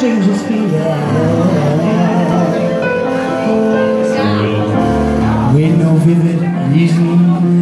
strangers be With no vivid reason.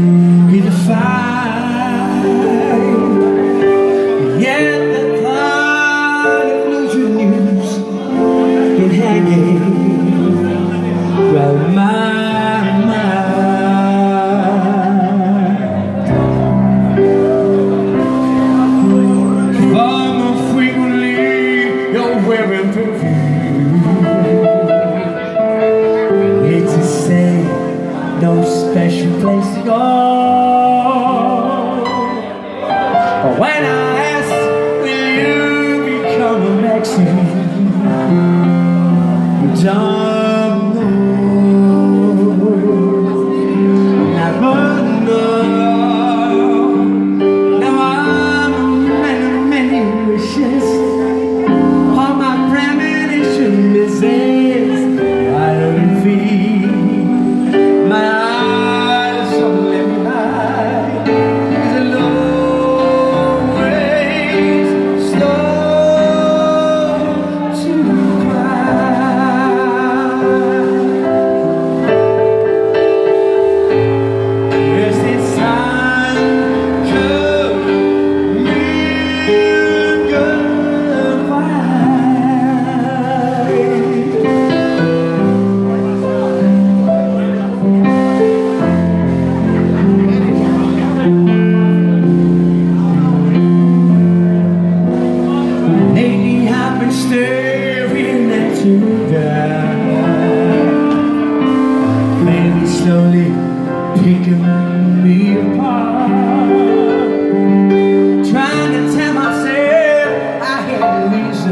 special place to go But when I ask, will you become a Mexican? Don't staring at you die Maybe slowly picking me apart. Trying to tell myself I had to lose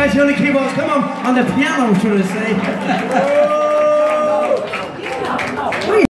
guys here on the keyboards. Come on, on the piano, should I say.